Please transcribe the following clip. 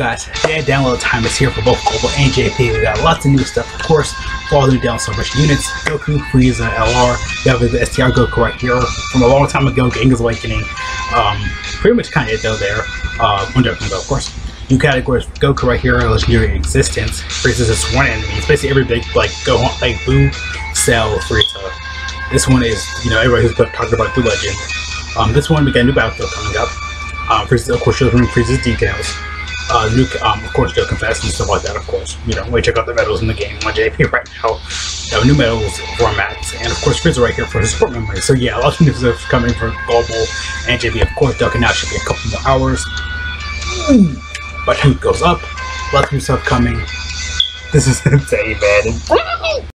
guys, data download time is here for both Global and JP. We got lots of new stuff, of course, all the new down celebration units, Goku, Frieza, LR, we have the STR Goku right here from a long time ago, Genghis Awakening. Um, pretty much kind of it though there. Uh, joking though, of course. New categories Goku right here, Legendary Existence. Frieza's a sworn enemy. It's basically every big, like, go on, like, Buu, Cell, Frieza. This one is, you know, everybody who's talking about the legend. Um, this one, we got a new battlefield coming up. Um, Frieza, of course, shows Frieza's details uh, new, um, of course, Joe Confess and stuff like that, of course. You know, we check out the medals in the game on JP right now. New medals formats, and of course, Frieza right here for his support memory. So yeah, a lot of new stuff coming for Global and JP. Of course, Ducking out should be a couple more hours. But who goes up? Lots of new stuff coming. This is insane, man.